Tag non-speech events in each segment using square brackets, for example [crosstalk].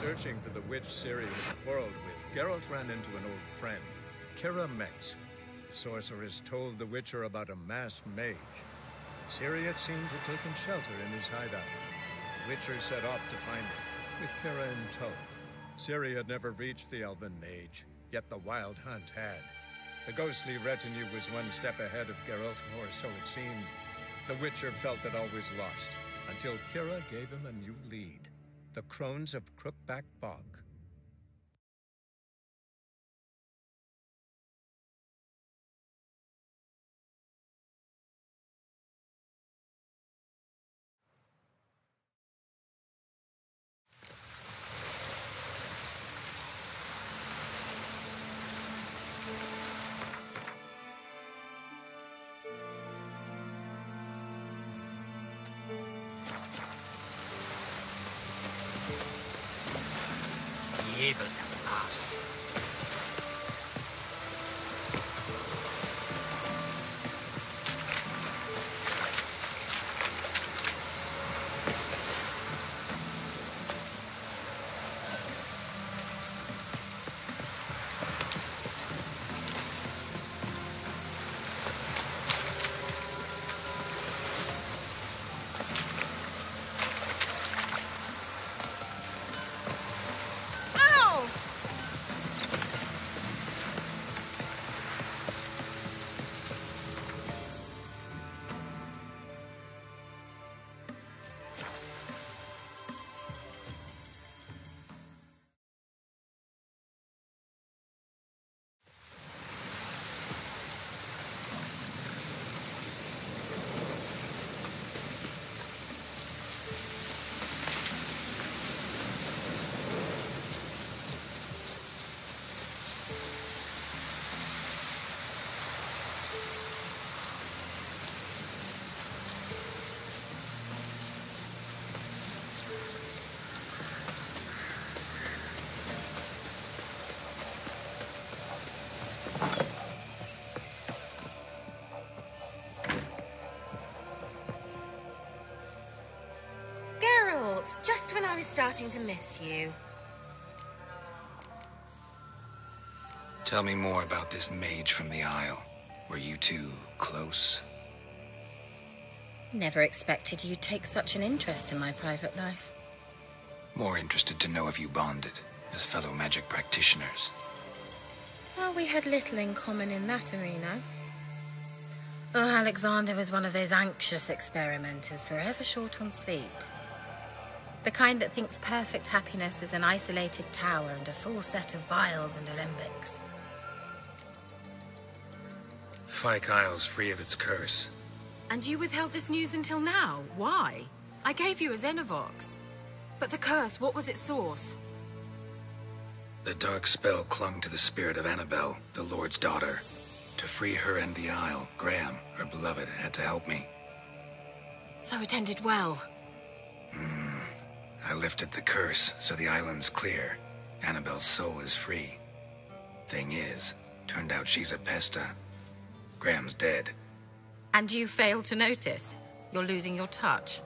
searching for the witch Ciri had quarreled with, Geralt ran into an old friend, Keira Metz. The sorceress told the Witcher about a masked mage. Ciri had seemed to have taken shelter in his hideout. The Witcher set off to find him, with Keira in tow. Ciri had never reached the Elven Mage, yet the Wild Hunt had. The ghostly retinue was one step ahead of Geralt, or so it seemed. The Witcher felt that always lost, until Keira gave him a new lead. The Crones of Crookback Bog. Was starting to miss you. Tell me more about this mage from the Isle. Were you two close? Never expected you'd take such an interest in my private life. More interested to know if you bonded as fellow magic practitioners. Well, we had little in common in that arena. Oh, Alexander was one of those anxious experimenters, forever short on sleep. The kind that thinks perfect happiness is an isolated tower and a full set of vials and alembics. Fyke Isle's free of its curse. And you withheld this news until now. Why? I gave you a Xenovox. But the curse, what was its source? The dark spell clung to the spirit of Annabelle, the Lord's daughter. To free her and the Isle, Graham, her beloved, had to help me. So it ended well. Hmm. I lifted the curse, so the island's clear. Annabelle's soul is free. Thing is, turned out she's a pesta. Graham's dead. And you failed to notice. You're losing your touch.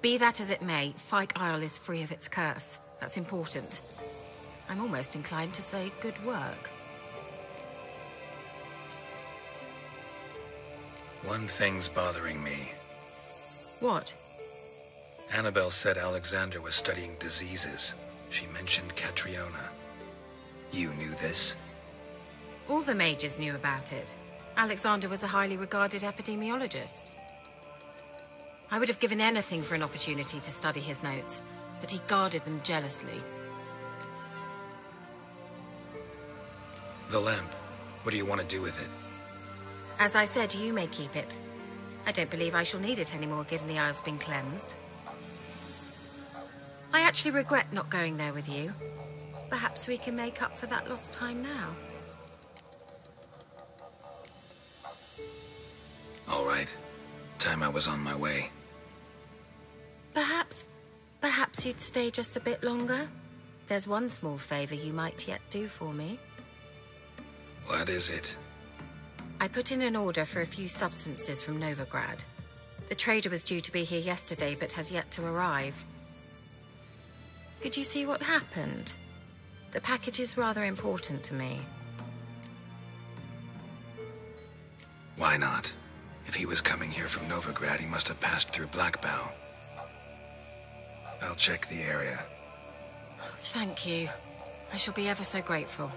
Be that as it may, Fyke Isle is free of its curse. That's important. I'm almost inclined to say good work. One thing's bothering me. What? Annabelle said Alexander was studying diseases. She mentioned Catriona. You knew this? All the mages knew about it. Alexander was a highly regarded epidemiologist. I would have given anything for an opportunity to study his notes, but he guarded them jealously. The lamp. What do you want to do with it? As I said, you may keep it. I don't believe I shall need it anymore, given the Isle's been cleansed. I actually regret not going there with you. Perhaps we can make up for that lost time now. All right. Time I was on my way. Perhaps, perhaps you'd stay just a bit longer? There's one small favor you might yet do for me. What is it? I put in an order for a few substances from Novigrad. The trader was due to be here yesterday, but has yet to arrive. Could you see what happened? The package is rather important to me. Why not? If he was coming here from Novigrad, he must have passed through Blackbough. I'll check the area. Thank you. I shall be ever so grateful.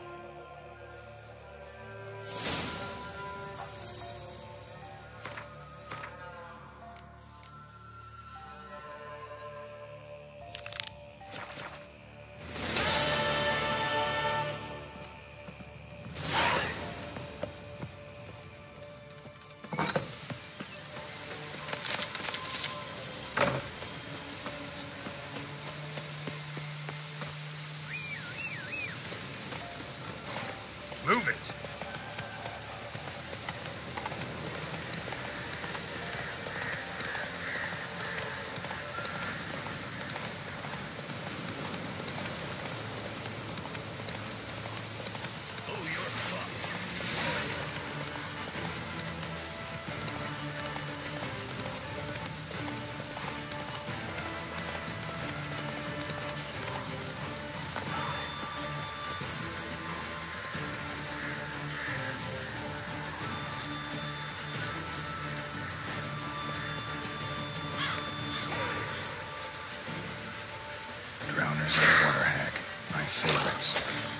Drowners and water hag. My favorites.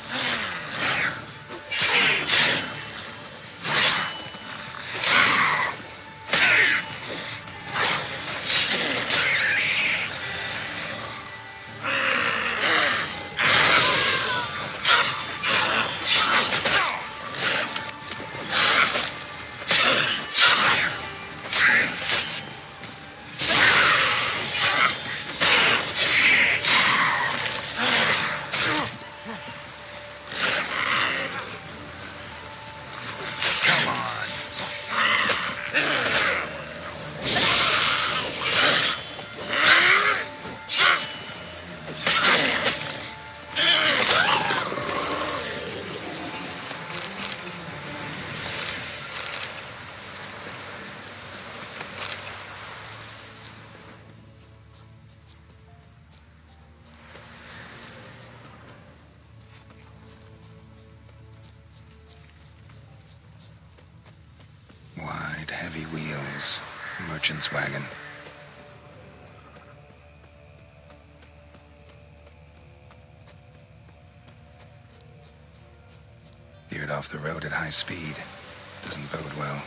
Veered off the road at high speed. Doesn't bode well.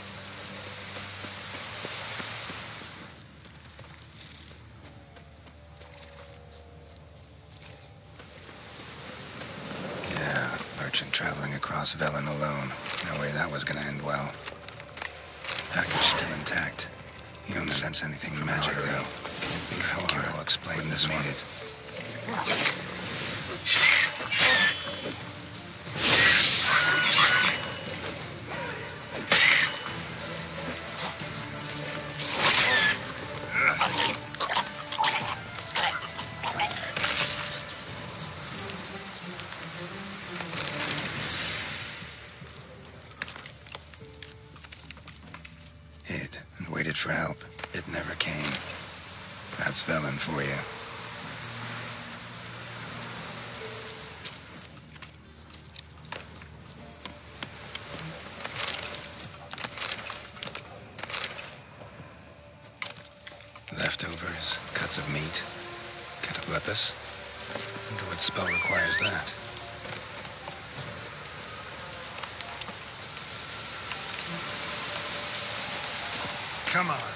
Yeah, merchant traveling across Velen alone. No way that was gonna end well. Package still intact. You don't sense anything magic, though. Before I'll explain this made for you. Leftovers, cuts of meat, cataplepis. Wonder what spell requires that. Come on.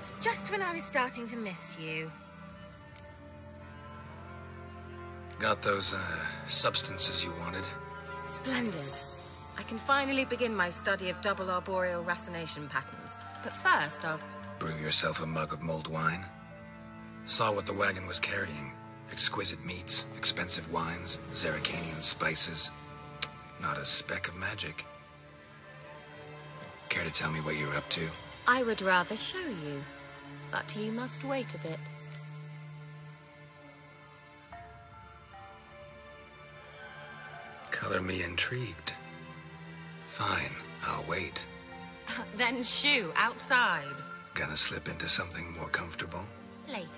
Geralt, just when I was starting to miss you. Got those, uh, substances you wanted? Splendid. I can finally begin my study of double arboreal racination patterns. But first, I'll... Brew yourself a mug of mulled wine? Saw what the wagon was carrying. Exquisite meats, expensive wines, Zerrikanian spices. Not a speck of magic. Care to tell me what you're up to? I would rather show you. But you must wait a bit. Color me intrigued. Fine, I'll wait. [laughs] then shoo, outside. Gonna slip into something more comfortable? Later.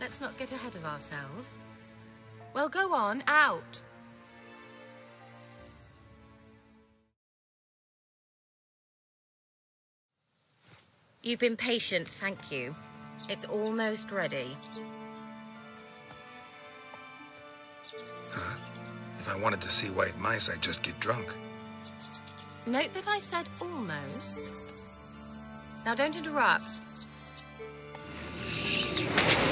Let's not get ahead of ourselves. Well, go on, out. You've been patient, thank you. It's almost ready. Huh? If I wanted to see white mice, I'd just get drunk. Note that I said almost. Now don't interrupt.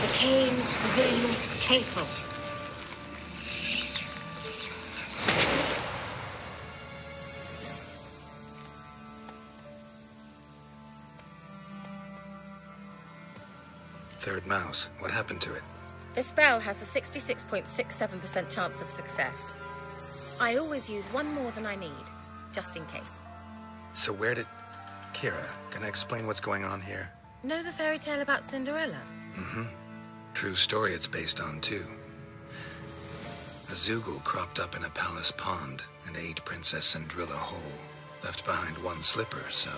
The cane Vin Kafel. Third mouse. What happened to it? The spell has a 66.67% chance of success. I always use one more than I need, just in case. So where did... Keira, can I explain what's going on here? Know the fairy tale about Cinderella? Mm-hmm. True story it's based on, too. A Zeugl cropped up in a palace pond and ate Princess Cinderella whole. Left behind one slipper, so...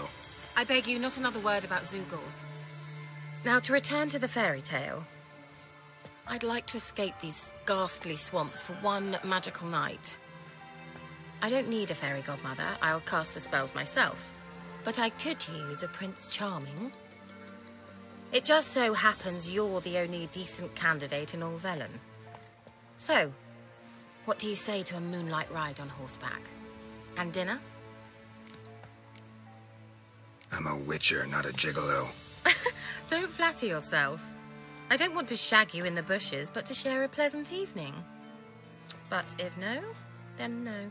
I beg you, not another word about Zeugls. Now, to return to the fairy tale. I'd like to escape these ghastly swamps for one magical night. I don't need a fairy godmother. I'll cast the spells myself. But I could use a Prince Charming. It just so happens you're the only decent candidate in all Velen. So, what do you say to a moonlight ride on horseback? And dinner? I'm a witcher, not a gigolo. [laughs] don't flatter yourself. I don't want to shag you in the bushes, but to share a pleasant evening. But if no, then no.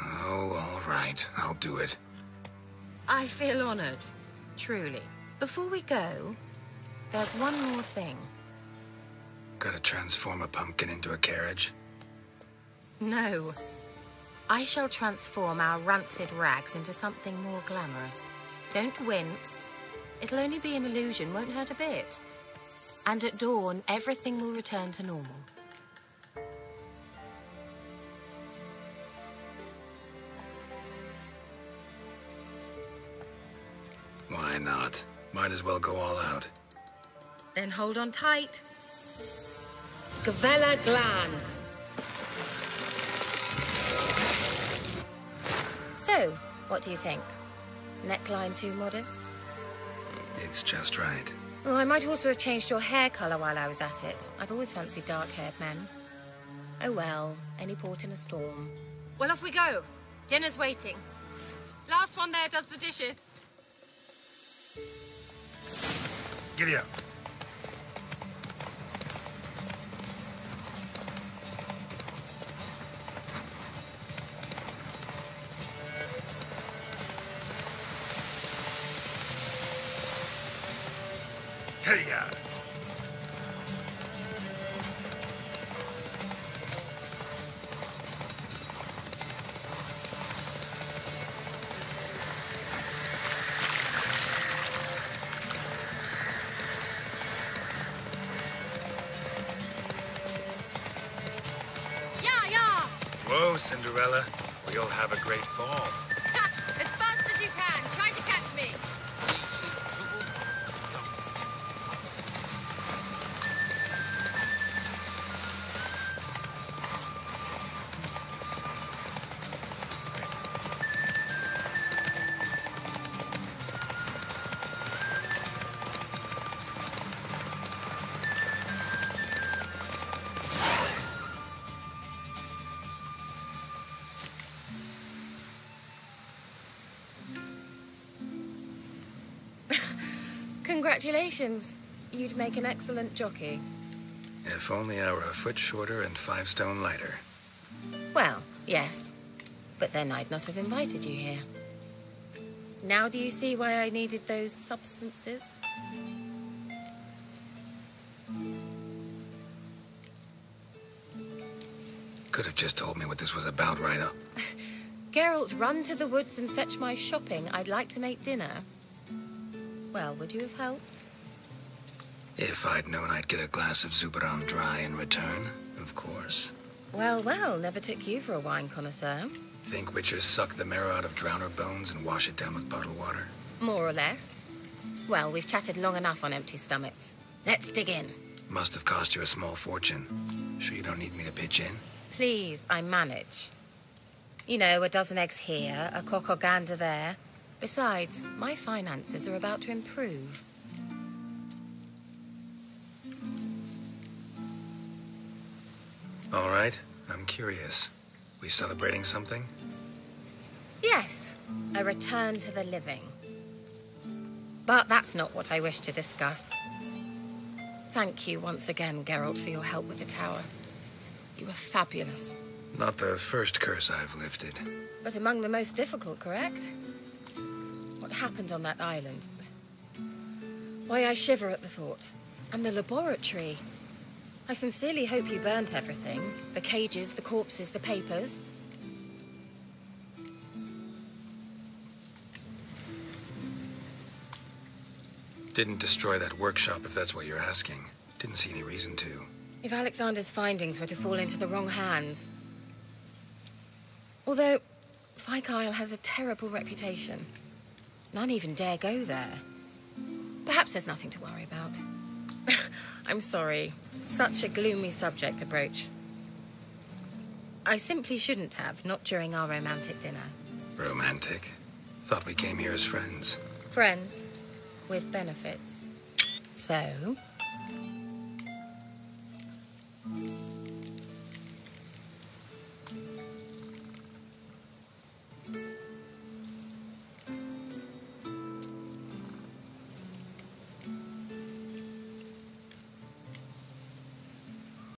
Oh, all right. I'll do it. I feel honored. Truly. Before we go, there's one more thing. Gotta transform a pumpkin into a carriage? No. I shall transform our rancid rags into something more glamorous. Don't wince. It'll only be an illusion, won't hurt a bit. And at dawn, everything will return to normal. Why not? Might as well go all out. Then hold on tight. Gavella Glan. So, what do you think? Neckline too modest? It's just right. Oh, I might also have changed your hair colour while I was at it. I've always fancied dark-haired men. Oh well, any port in a storm. Well, off we go. Dinner's waiting. Last one there does the dishes. Giddy up. Yeah, yeah! Whoa, Cinderella. We'll have a great fall. Congratulations. You'd make an excellent jockey. If only I were a foot shorter and five stone lighter. Well, yes. But then I'd not have invited you here. Now do you see why I needed those substances? Could have just told me what this was about right up. [laughs] Geralt, run to the woods and fetch my shopping. I'd like to make dinner. Well, would you have helped? If I'd known I'd get a glass of Zuberam dry in return, of course. Well, well, never took you for a wine connoisseur. Think witchers suck the marrow out of drowner bones and wash it down with bottled water? More or less. Well, we've chatted long enough on empty stomachs. Let's dig in. Must have cost you a small fortune. Sure you don't need me to pitch in? Please, I manage. You know, a dozen eggs here, a cock or gander there. Besides, my finances are about to improve. All right, I'm curious. We celebrating something? Yes, a return to the living. But that's not what I wish to discuss. Thank you once again, Geralt, for your help with the tower. You were fabulous. Not the first curse I've lifted. But among the most difficult, correct? What happened on that island? Why, I shiver at the thought. And the laboratory. I sincerely hope you burnt everything. The cages, the corpses, the papers. Didn't destroy that workshop if that's what you're asking. Didn't see any reason to. If Alexander's findings were to fall into the wrong hands. Although, Fyke Isle has a terrible reputation. None even dare go there. Perhaps there's nothing to worry about. [laughs] I'm sorry. Such a gloomy subject approach. I simply shouldn't have, not during our romantic dinner. Romantic? Thought we came here as friends. Friends, with benefits. So,